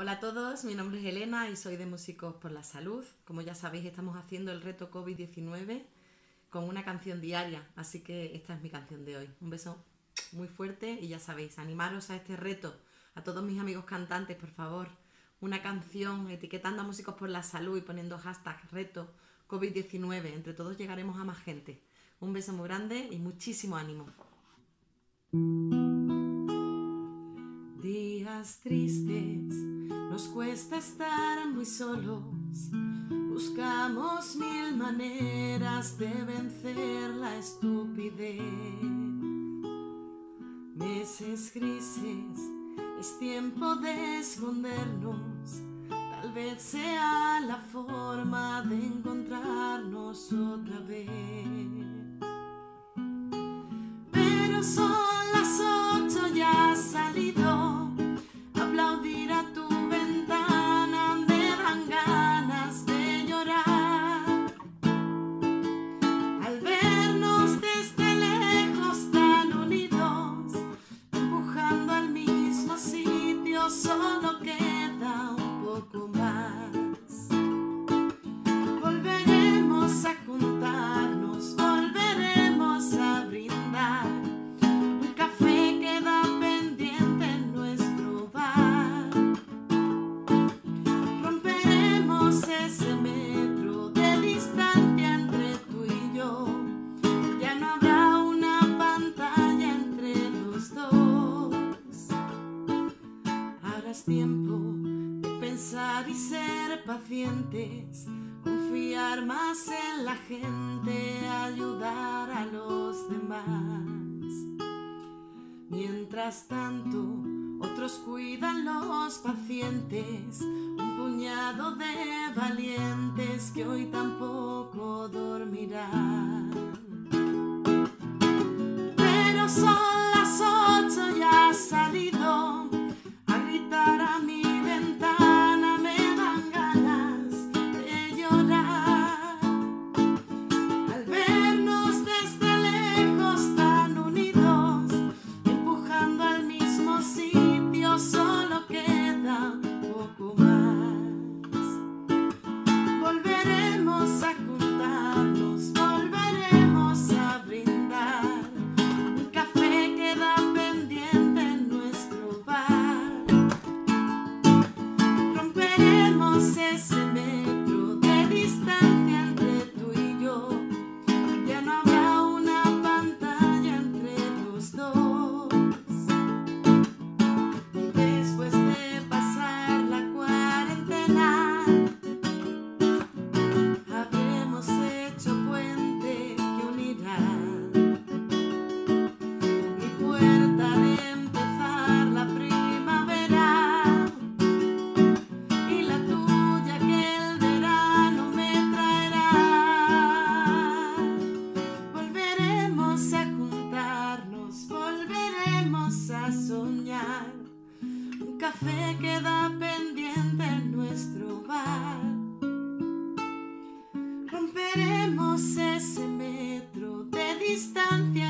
Hola a todos, mi nombre es Elena y soy de Músicos por la Salud. Como ya sabéis, estamos haciendo el reto COVID-19 con una canción diaria, así que esta es mi canción de hoy. Un beso muy fuerte y ya sabéis, animaros a este reto. A todos mis amigos cantantes, por favor, una canción etiquetando a Músicos por la Salud y poniendo hashtag reto COVID-19. Entre todos llegaremos a más gente. Un beso muy grande y muchísimo ánimo. Días tristes, nos cuesta estar muy solos. Buscamos mil maneras de vencer la estupidez. Meses grises, es tiempo de escondernos. Tal vez sea la forma de encontrarnos otra vez. Pero son tiempo de pensar y ser pacientes, confiar más en la gente, ayudar a los demás. Mientras tanto, otros cuidan los pacientes, un puñado de valientes que hoy tampoco dormirán. Pero son Un café queda pendiente en nuestro bar. Romperemos ese metro de distancia.